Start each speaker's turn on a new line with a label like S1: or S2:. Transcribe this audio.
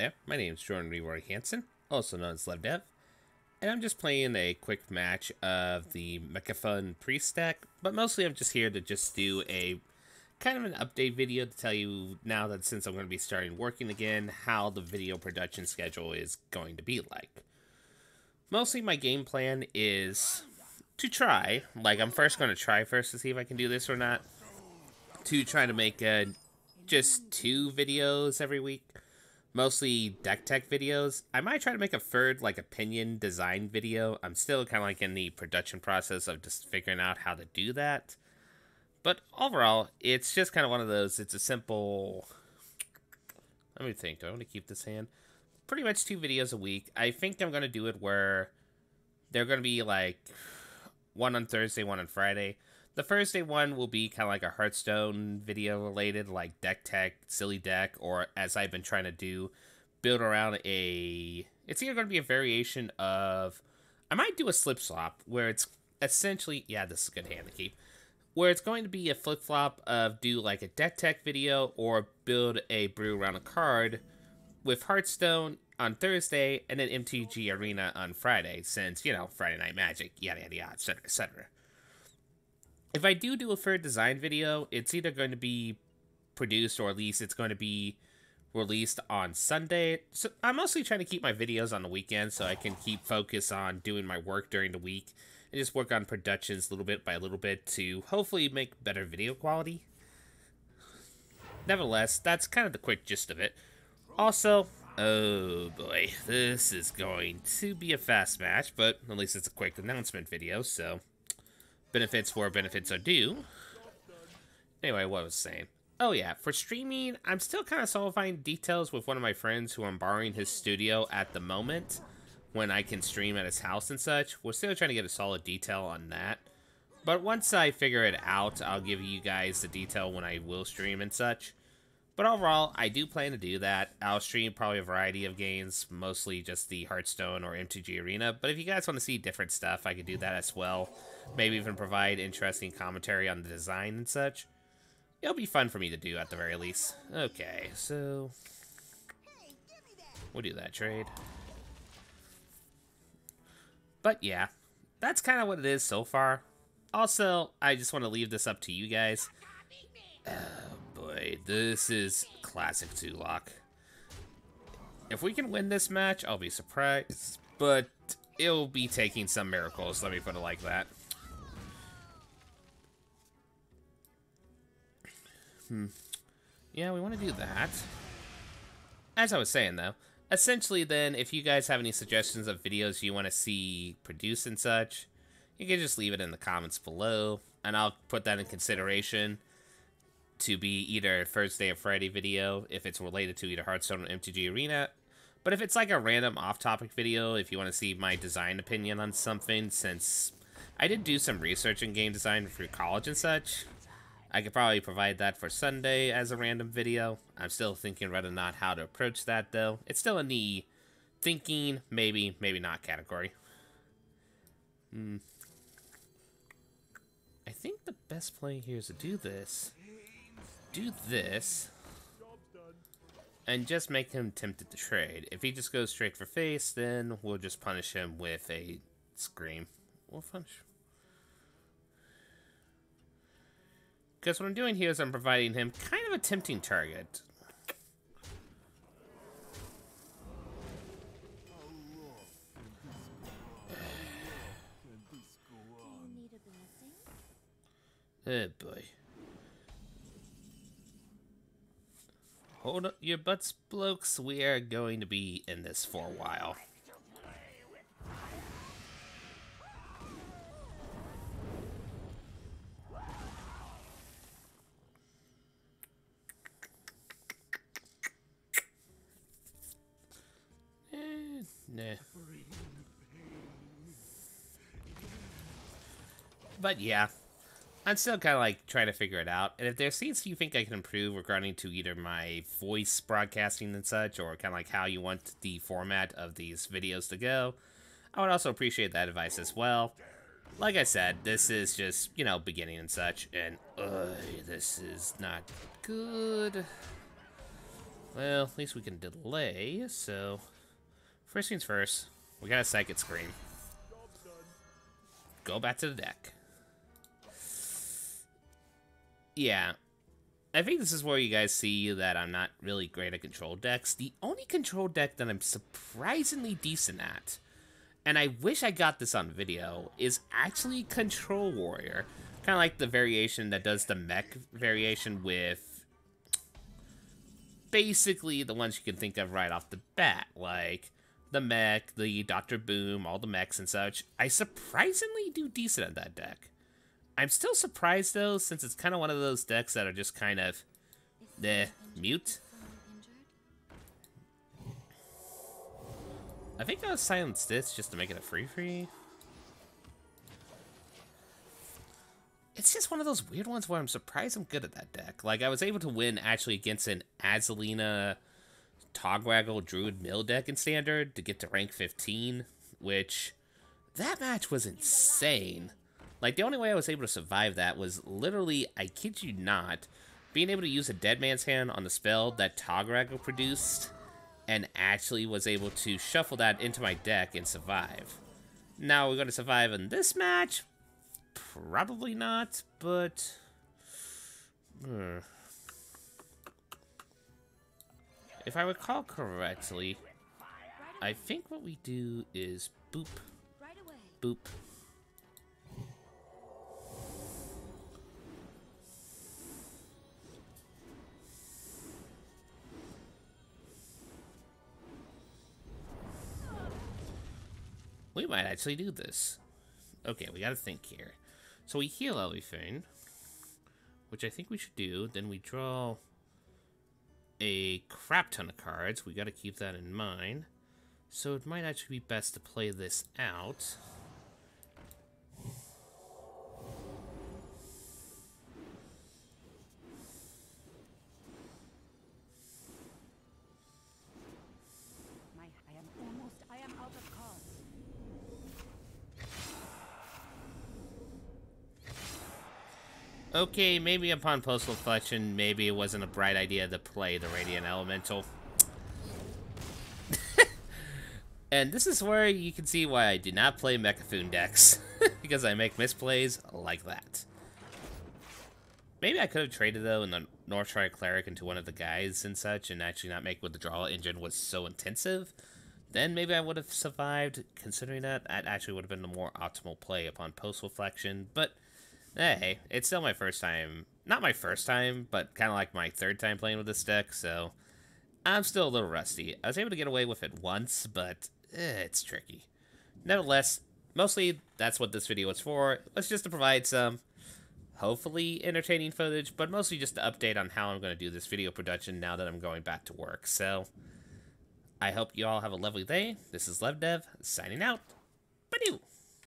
S1: there, my name is Jordan Leroy Hansen, also known as LevDev, and I'm just playing a quick match of the Mecha'thun pre-stack, but mostly I'm just here to just do a kind of an update video to tell you now that since I'm going to be starting working again, how the video production schedule is going to be like. Mostly my game plan is to try, like I'm first going to try first to see if I can do this or not, to try to make uh, just two videos every week mostly deck tech videos. I might try to make a third like opinion design video. I'm still kind of like in the production process of just figuring out how to do that. But overall, it's just kind of one of those. It's a simple. Let me think. Do I want to keep this hand? Pretty much two videos a week. I think I'm going to do it where they're going to be like one on Thursday, one on Friday. The Thursday one will be kind of like a Hearthstone video related, like deck tech, silly deck, or as I've been trying to do, build around a. It's either going to be a variation of. I might do a slip swap where it's essentially. Yeah, this is a good hand to keep. Where it's going to be a flip flop of do like a deck tech video or build a brew around a card with Hearthstone on Thursday and then MTG Arena on Friday, since, you know, Friday Night Magic, yada yada yada, etc. etc if I do do a third design video, it's either going to be produced or at least it's going to be released on Sunday. So I'm mostly trying to keep my videos on the weekend so I can keep focus on doing my work during the week and just work on productions little bit by little bit to hopefully make better video quality. Nevertheless, that's kind of the quick gist of it. Also, oh boy, this is going to be a fast match, but at least it's a quick announcement video, so benefits where benefits are due. Anyway, what I was saying. Oh yeah, for streaming, I'm still kind of solidifying details with one of my friends who I'm borrowing his studio at the moment when I can stream at his house and such. We're still trying to get a solid detail on that. But once I figure it out, I'll give you guys the detail when I will stream and such. But overall, I do plan to do that. I'll stream probably a variety of games, mostly just the Hearthstone or MTG Arena. But if you guys want to see different stuff, I could do that as well maybe even provide interesting commentary on the design and such. It'll be fun for me to do at the very least. Okay, so... We'll do that trade. But yeah, that's kind of what it is so far. Also, I just want to leave this up to you guys. Oh boy, this is classic Tulok. If we can win this match, I'll be surprised. But it'll be taking some miracles, let me put it like that. Hmm. Yeah, we want to do that. As I was saying, though, essentially then, if you guys have any suggestions of videos you want to see produced and such, you can just leave it in the comments below, and I'll put that in consideration to be either Thursday or Friday video if it's related to either Hearthstone or MTG Arena. But if it's like a random off-topic video, if you want to see my design opinion on something, since I did do some research in game design through college and such, I could probably provide that for Sunday as a random video. I'm still thinking whether or not how to approach that, though. It's still in the thinking, maybe, maybe not category. Hmm. I think the best play here is to do this. Do this. And just make him tempted to trade. If he just goes straight for face, then we'll just punish him with a scream. We'll punish Because what I'm doing here is I'm providing him kind of a tempting target. Oh boy. Hold up your butts, blokes. We are going to be in this for a while. Eh, nah. But yeah, I'm still kind of like trying to figure it out. And if there's things you think I can improve regarding to either my voice broadcasting and such, or kind of like how you want the format of these videos to go, I would also appreciate that advice as well. Like I said, this is just, you know, beginning and such, and this is not good. Well, at least we can delay, so... First things first, we got a Psychic Scream. Go back to the deck. Yeah. I think this is where you guys see that I'm not really great at control decks. The only control deck that I'm surprisingly decent at, and I wish I got this on video, is actually Control Warrior. Kind of like the variation that does the mech variation with basically the ones you can think of right off the bat, like the mech, the Dr. Boom, all the mechs and such. I surprisingly do decent at that deck. I'm still surprised though, since it's kind of one of those decks that are just kind of, eh, mute. I think I was silenced this just to make it a free free. It's just one of those weird ones where I'm surprised I'm good at that deck. Like, I was able to win actually against an Azalina Togwaggle Druid Mill deck in Standard to get to rank 15, which that match was insane. Like, the only way I was able to survive that was literally, I kid you not, being able to use a Dead Man's Hand on the spell that Togwaggle produced, and actually was able to shuffle that into my deck and survive. Now, we're going to survive in this match? Probably not, but... Hmm. If I recall correctly, I think what we do is boop, boop. We might actually do this. Okay, we gotta think here. So we heal everything, which I think we should do. Then we draw a crap ton of cards. We got to keep that in mind. So it might actually be best to play this out. Okay, maybe upon post-reflection, maybe it wasn't a bright idea to play the Radiant Elemental. and this is where you can see why I do not play Mecha'thun decks. because I make misplays like that. Maybe I could have traded, though, in the Northshire Cleric into one of the guys and such, and actually not make withdrawal engine was so intensive. Then maybe I would have survived, considering that. That actually would have been the more optimal play upon post-reflection, but... Hey, it's still my first time. Not my first time, but kind of like my third time playing with this deck, so I'm still a little rusty. I was able to get away with it once, but eh, it's tricky. Nevertheless, mostly that's what this video is for. It's just to provide some, hopefully, entertaining footage, but mostly just to update on how I'm going to do this video production now that I'm going back to work. So, I hope you all have a lovely day. This is LevDev, signing out. Bye-doo!